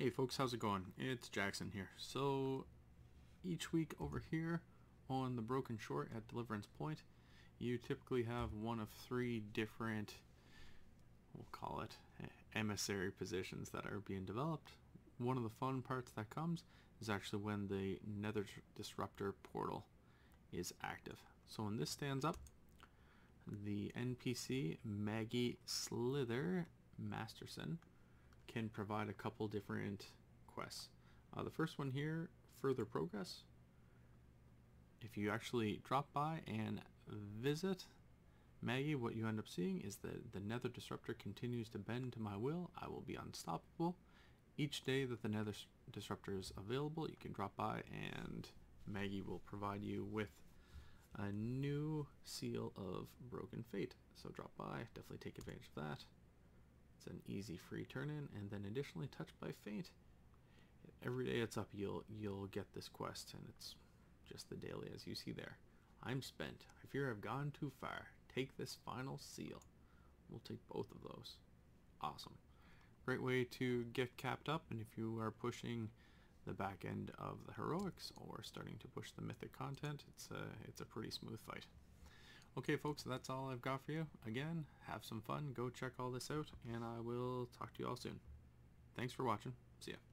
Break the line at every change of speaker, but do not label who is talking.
Hey folks, how's it going? It's Jackson here. So each week over here on the Broken Shore at Deliverance Point, you typically have one of three different, we'll call it eh, emissary positions that are being developed. One of the fun parts that comes is actually when the Nether Disruptor portal is active. So when this stands up, the NPC Maggie Slither Masterson can provide a couple different quests. Uh, the first one here, further progress. If you actually drop by and visit Maggie, what you end up seeing is that the Nether Disruptor continues to bend to my will. I will be unstoppable. Each day that the Nether Disruptor is available, you can drop by and Maggie will provide you with a new seal of Broken Fate. So drop by, definitely take advantage of that. It's an easy free turn in, and then additionally touched by fate. Every day it's up, you'll you'll get this quest, and it's just the daily as you see there. I'm spent. I fear I've gone too far. Take this final seal. We'll take both of those. Awesome. Great way to get capped up, and if you are pushing the back end of the heroics or starting to push the mythic content, it's a, it's a pretty smooth fight. Okay folks, that's all I've got for you. Again, have some fun, go check all this out, and I will talk to you all soon. Thanks for watching. See ya.